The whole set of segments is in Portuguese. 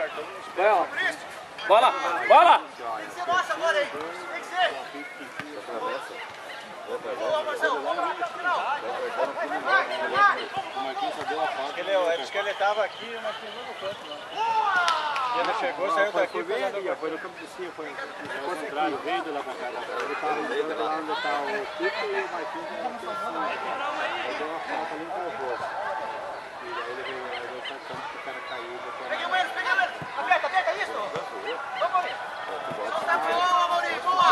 cartão Vai, ó. Bola, bola! Tem que ser nossa agora, hein? Tem que ser. Atravessa. Boa, Marcelo. Vamos lá, o final. O Marquinhos só deu a falta. Ele, acho que ele tava aqui e o Marquinhos no canto. E ele chegou, saiu Foi, daqui foi e bem foi lá ali, foi no campo de cima, foi no contrário, veio lá pra cá. Ele tava lá onde tá o Pico e o Marquinhos que tava aqui assim. Aí deu uma falta ali no Carvoso. E daí ele veio, aí deu cartão pro cara cair. Peguei o eles, peguei eles. Aperta, aperta, isso. Vamos, Maurinho. Tá boa, Maurinho, boa.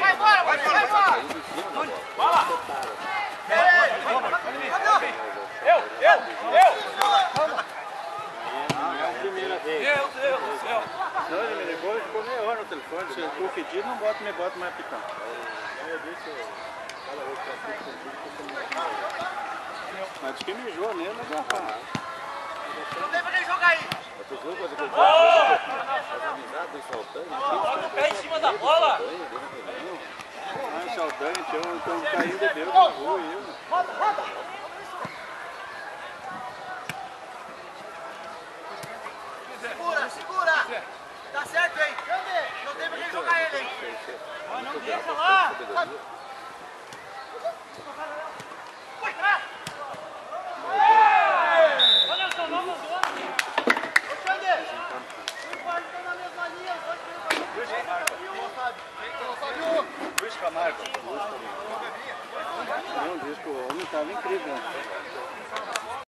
Vai embora, Maurinho, vai embora. Caindo em cima da bola. Eu, eu, eu! É a primeira vez. Meu Deus do céu! Não, ele me ligou e ficou meia hora no telefone. Se eu pedido, não bota, me bota mais pitão. Eu disse, cada vez que eu eu tô Mas diz que mijou nele, mas já fala. Não tem pra quem jogar aí. Eu tô zoando quando eu Faz amizade, saltando. Coloca o pé em cima da bola! Ah, saudade, então, então caindo de Deus na rua e eu. Roda, roda. Não, diz que o homem estava incrível.